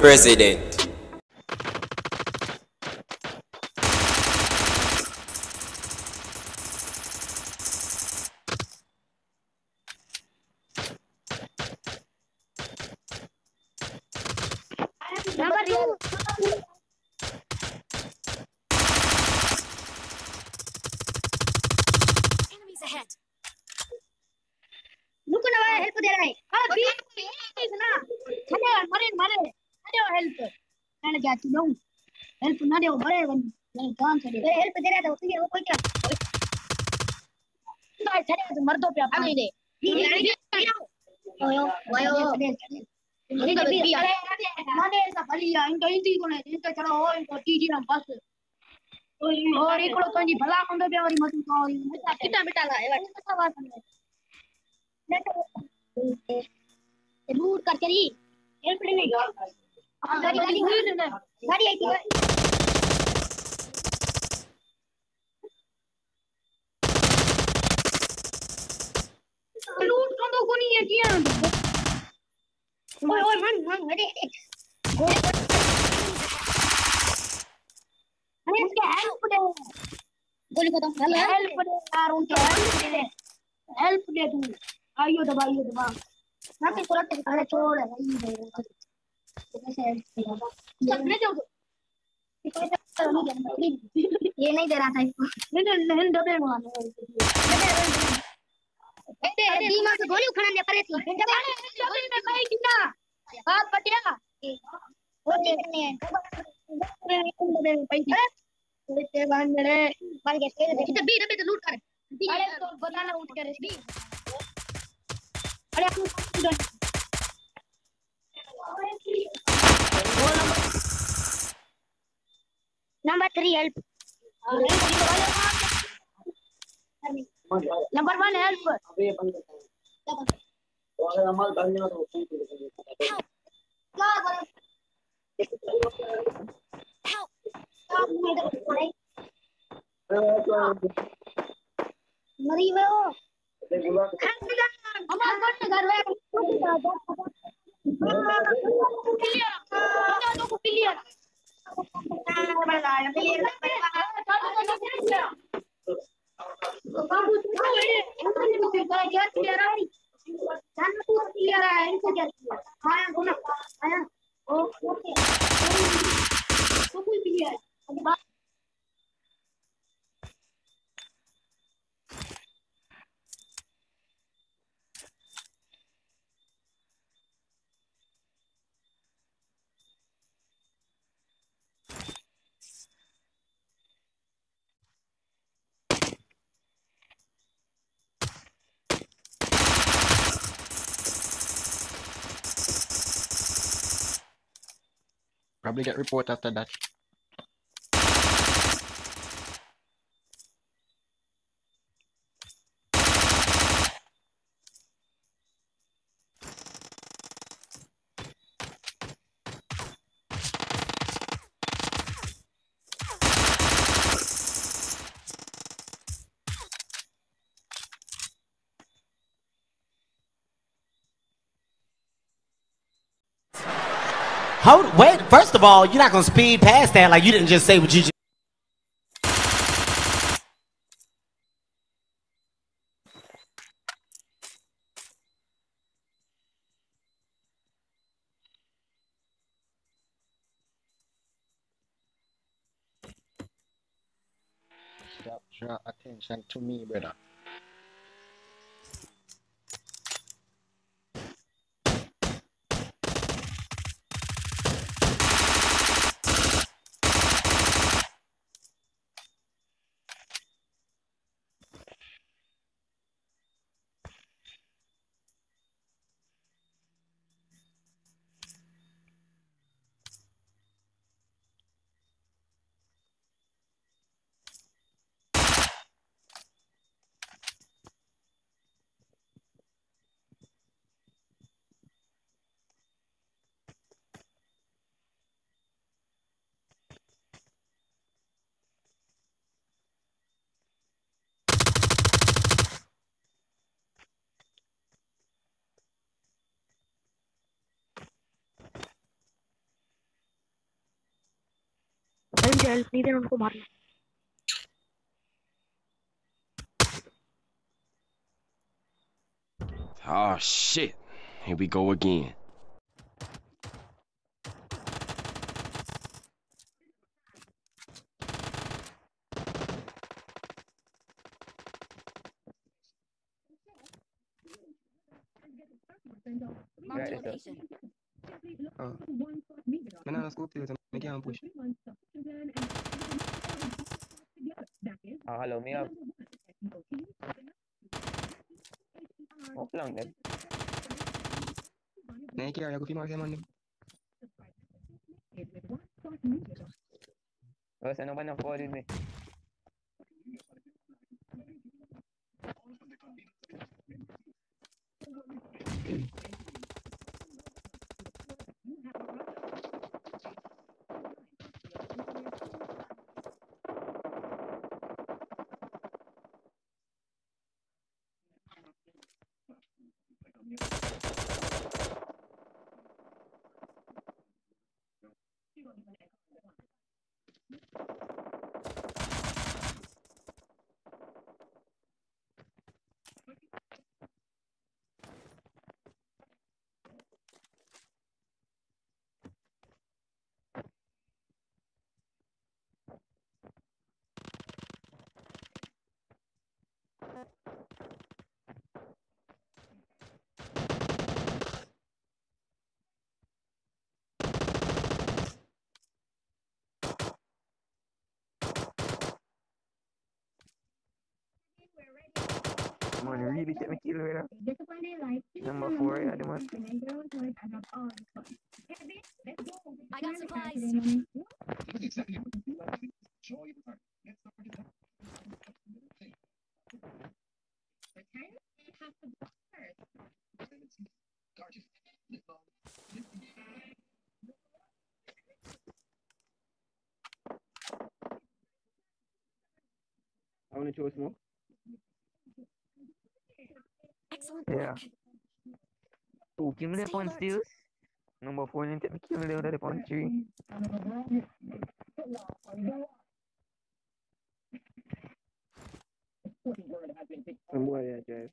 president. Number Look at our help there. Ah, please, please, na. Chale, mare, mare. अरे help मैंने क्या तू दऊं हेल्प ना दे बड़े बन मैं काम करे ए हेल्प दे रहा था उसके वो कोई क्या भाई चले तो मर्दों पे आप दे ओयो ओयो इनका भी ना दे ऐसा भलिया इनका इंटी को इनका चलो हो इनको टीजी ना बस और इकड़ो तो जी भला कंदो पे मत ला है बात है ली हेल्प नहीं गाड़ी गाड़ी हुई गाड़ी आई थी लूट कर दो कोनी है किया? ओए ओए मन मन अरे अरे। इसके हेल्प दे गोली को तो हेल्प दे यार उनके हेल्प दे। हेल्प दे तू। आइयो दबा आइयो दबा ना के अरे छोड़। भाई ये नहीं दे रहा था इसको धीमा से गोली उखड़ा ने परे थी डबल में भाई कितना हाँ पटिया वो देखने है डबल में भाई लेते बाँध रे मार के से इधर बी डबल लूट कर अरे तो बताना उठ कर अरे अपने number three help number one help मरी वो घर में Pilheira! Onde eu tô com? Vai lá, é pilheira. Probably get report after that. Hold, wait. First of all, you're not gonna speed past that like you didn't just say what you just. Stop, draw attention to me, brother. Help नहीं देना उनको मारना Oh shit. Here we go again. Marked a location. Oh. Man, I scope too, so I can't push. Ah, hello, Mia. Oh, lang, Ned. Nei, kia, yaku fima, kia, mani. Oh, sana ba na po rin, me. Man, really take me kill with her. Number four, yeah, the man. I got supplies. I wanna choose smoke. Yeah. Two kill the pawn steals. Number four yang take kill dia dari pawn three. Semua ya guys.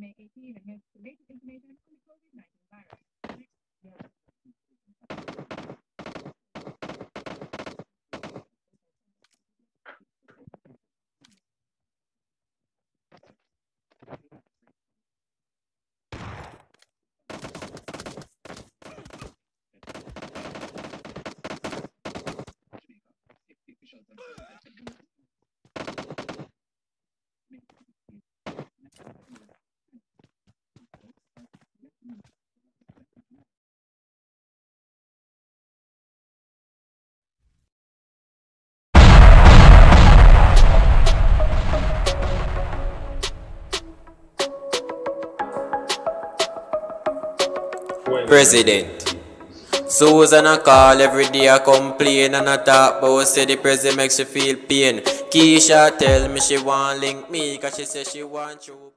Ang buhay ya, Jeff. President. Susan a call every day a complain and a talk but say the president makes you feel pain. Keisha tell me she want link me cause she say she want you.